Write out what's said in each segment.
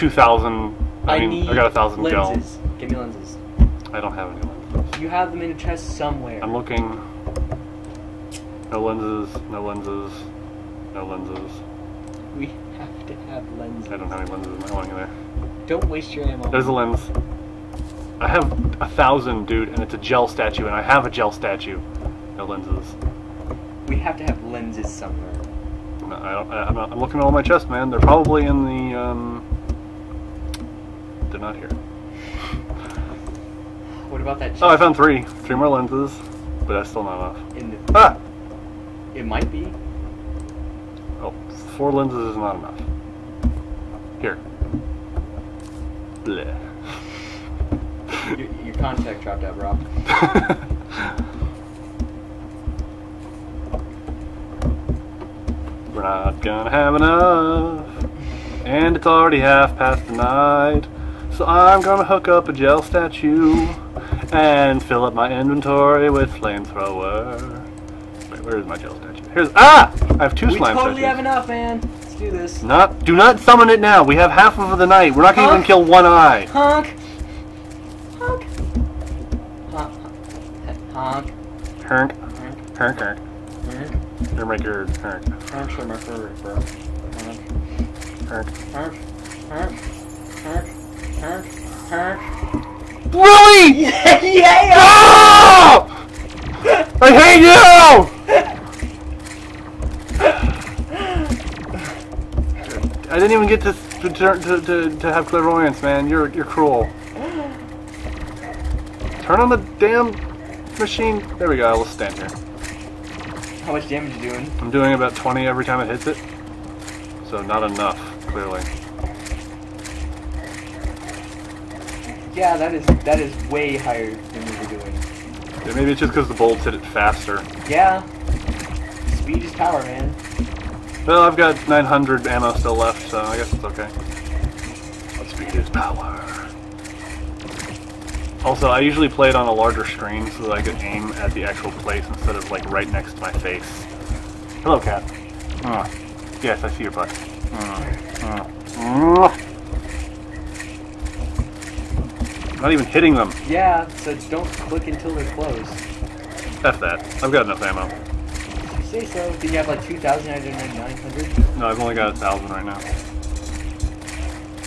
two thousand. I, I, mean, need I got a thousand gel. lenses. Give me lenses. I don't have any lenses. You have them in a chest somewhere. I'm looking. No lenses. No lenses. No lenses. We have to have lenses. I don't have any lenses in my one either. Don't waste your ammo. There's a lens. I have a thousand, dude, and it's a gel statue, and I have a gel statue. No lenses. We have to have lenses somewhere. No, I don't. I, I'm, not, I'm looking at all my chest, man. They're probably in the. Um, they're not here. What about that chest? Oh, I found three. Three more lenses, but that's still not enough. in the, Ah! it might be. Oh, four lenses is not enough. Here. Bleh. Your, your contact dropped out, Rob. We're not gonna have enough. And it's already half past the night. So I'm gonna hook up a gel statue and fill up my inventory with flamethrower. Wait, where is my gel statue? Here's ah! I have two We slime totally statues. have enough, man. Let's do this. Not do not summon it now. We have half of the night. We're not gonna Huh? even kill one eye. Honk! Honk! Honk! Honk! Honk! Honk! Here, make your herk, Honk! My fur, bro. Honk! Honk! Honk! Honk! Honk! Honk! Really? Yeah! Yeah! Ah! I hate you! I didn't even get to to, to, to, to have clairvoyance, man. You're you're cruel. Turn on the damn machine. There we go. We'll stand here. How much damage you doing? I'm doing about 20 every time it hits it. So not enough, clearly. Yeah, that is that is way higher than we were doing. Yeah, maybe it's just because the bolts hit it faster. Yeah. Speed is power, man. Well, I've got 900 ammo still left, so I guess it's okay. But speed is power. Also, I usually play it on a larger screen so that I could aim at the actual place instead of like right next to my face. Hello, cat. Mwah. Yes, I see your butt. Mwah. Mwah. Not even hitting them. Yeah, so don't click until they're closed. F that. I've got enough ammo. You say so. Did you have like 2,000 out of 900? No, I've only got a thousand right now.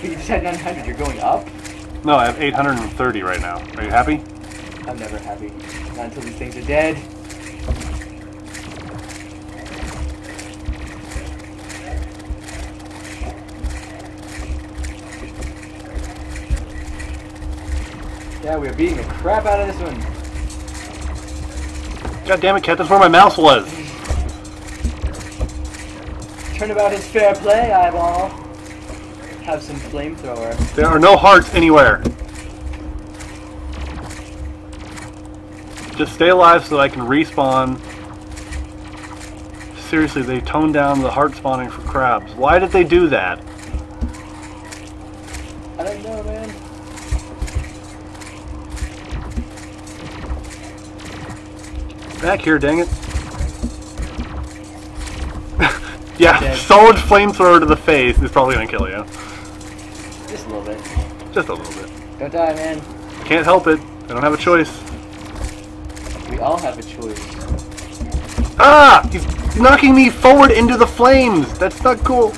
But you just had 900. You're going up? No, I have 830 right now. Are you happy? I'm never happy. Not until these things are dead. Yeah, we are beating the crap out of this one. God damn it, cat, that's where my mouse was. Turnabout is fair play, eyeball. Have some flamethrower. There are no hearts anywhere. Just stay alive so that I can respawn. Seriously, they toned down the heart spawning for crabs. Why did they do that? Back here, dang it. yeah, Dead. so flamethrower to the face is probably gonna kill you. Just a little bit. Just a little bit. Don't die, man. Can't help it. I don't have a choice. We all have a choice. Ah! He's knocking me forward into the flames! That's not cool.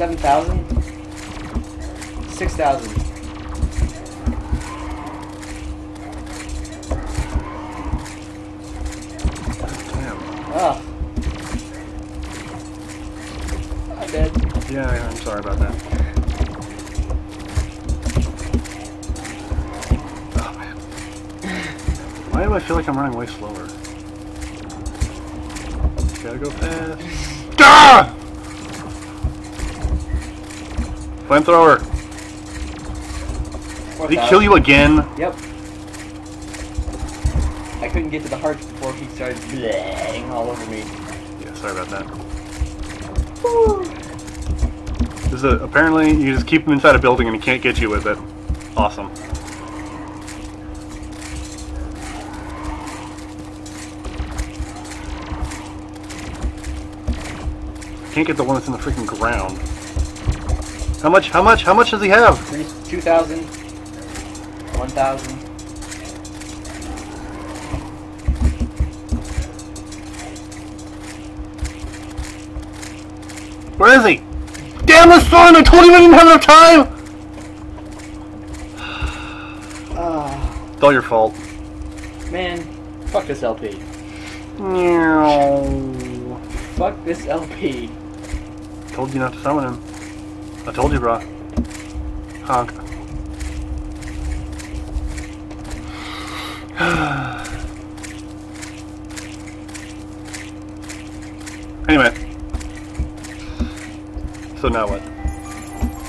7,000? 6,000. Damn. Oh. I'm dead. Yeah, yeah, I'm sorry about that. Oh man. Why do I feel like I'm running way slower? Gotta go fast. Ah! Flamethrower! Did he kill you again? Yep. I couldn't get to the hearts before he started blaying all over me. Yeah, sorry about that. Woo. This is a, apparently you just keep him inside a building and he can't get you with it. Awesome. Can't get the one that's in the freaking ground. How much? How much? How much does he have? Three, 2,000. 1,000. Where is he? Damn the sun! I told him I didn't have enough time! Ah, It's all your fault. man. Fuck this LP. Meow. Fuck this LP. Told you not to summon him. I told you, bro. Honk. anyway. So now what?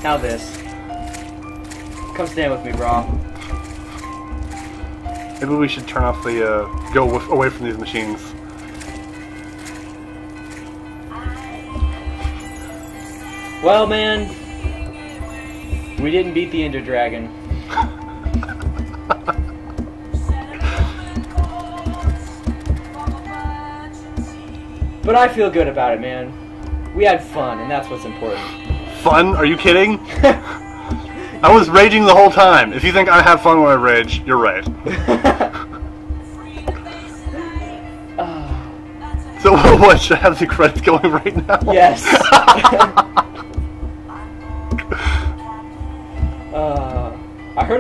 Now this. Come stand with me, bro. Maybe we should turn off the, uh, go w- away from these machines. Well, man. We didn't beat the Ender Dragon. But I feel good about it, man. We had fun, and that's what's important. Fun? Are you kidding? I was raging the whole time. If you think I have fun when I rage, you're right. So what? Should I have the credits going right now? yes.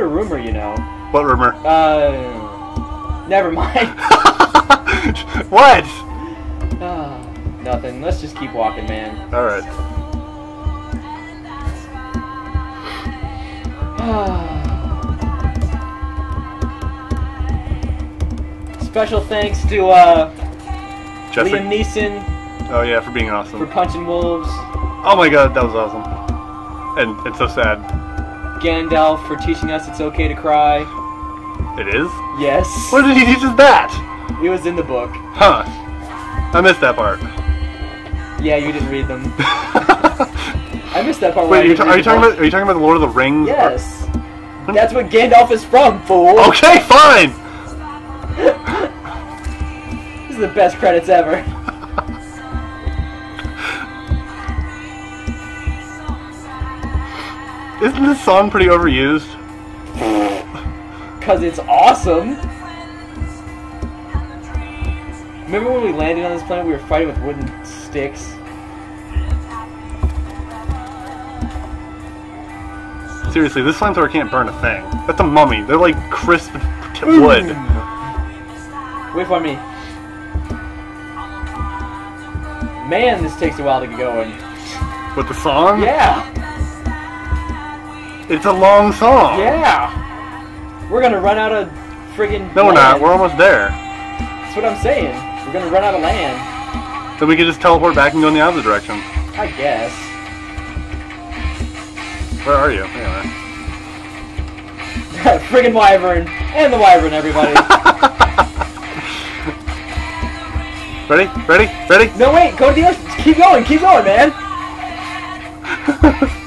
Heard a rumor, you know. what rumor? Uh, never mind. what? Ah, nothing. Let's just keep walking, man. All right. Special thanks to uh. Liam Neeson Oh yeah, for being awesome. for punching wolves, Oh my god, that was awesome. And it's so sad. Gandalf for teaching us it's okay to cry. It is. Yes, Where did he teach us that? it was in the book. Huh? I missed that part. Yeah, you didn't read them. I missed that part. Wait, are you, ta- are you talking about? Are you talking about the Lord of the Rings? Yes, hmm. that's what Gandalf is from, fool. Okay, fine. This is the best credits ever. Isn't this song pretty overused? Cause it's awesome. Remember when we landed on this planet? We were fighting with wooden sticks. Seriously, this flamethrower can't burn a thing. That's a mummy. They're like crisp wood. Mm. Wait for me. Man, this takes a while to get going. With the song? Yeah, It's a long song. yeah. We're gonna run out of friggin' No, we're not. We're almost there. That's what I'm saying. We're gonna run out of land. So we could just teleport back and go in the opposite direction. I guess. Where are you? Anyway. friggin' wyvern and the wyvern, everybody. Ready? Ready? Ready? no, wait. Go to the ocean. Keep going. Keep going, man.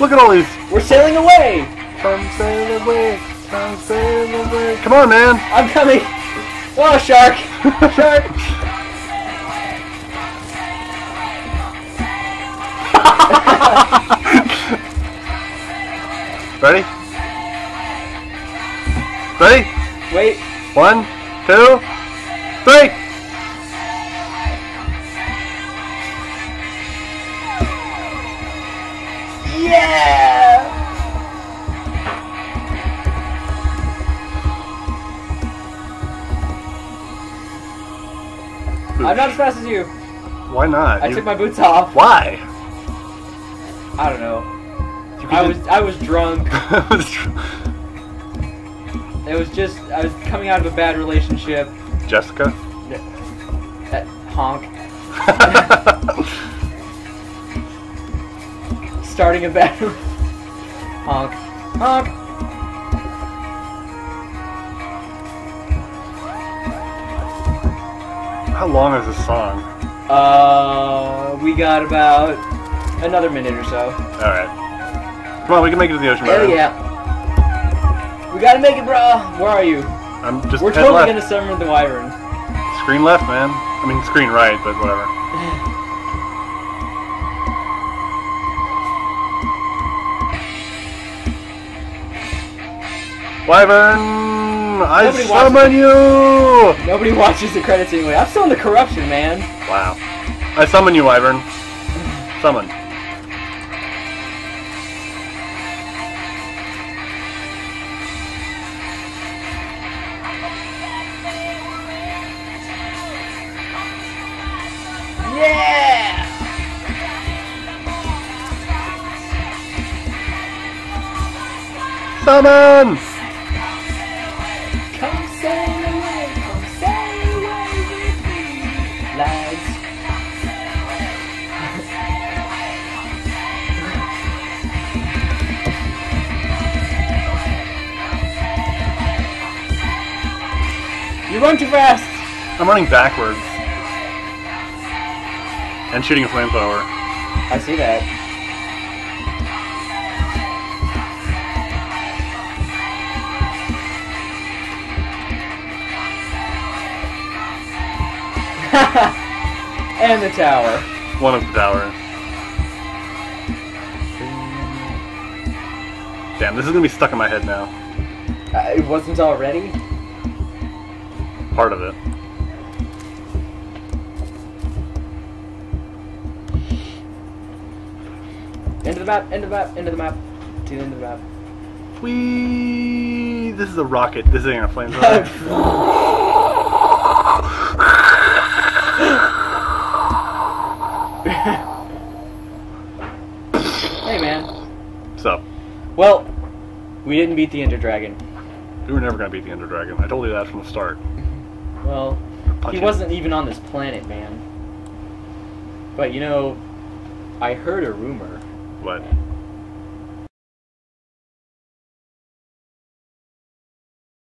Look at all these. We're sailing away. Come sail away. Come sail away. Come on, man. I'm coming. Oh, shark. Shark. Ready? Ready? Wait. One, two, three. Yeah. I'm not as fast as you. Why not? I You- took my boots off. Why? I don't know. I was I was drunk. It was just I was coming out of a bad relationship. Jessica. That honk. Starting a bad honk. Honk. How long is this song? Uh, we got about another minute or so. All right. Come on, we can make it to the ocean. Hell yeah. We gotta make it, bro. Where are you? I'm just We're totally left. gonna summon the wyvern. Screen left, man. I mean, screen right, but whatever. Wyvern, I Nobody watches summon you! Nobody watches the credits anyway. I'm still in the corruption, man. Wow. I summon you, Wyvern. Summon. Yeah! Summon! You run too fast. I'm running backwards. And shooting a flamethrower. I see that. and the tower. One of the towers. Damn, this is gonna be stuck in my head now. Uh, it wasn't already? Part of it. End of the map, end of the map, end of the map. To the end of the map. Whee! This is a rocket. This ain't a flamethrower. hey man. What's up? Well, we didn't beat the Ender Dragon. We were never gonna beat the Ender Dragon. I told you that from the start. Well, Punch he it. wasn't even on this planet, man. But you know, I heard a rumor What?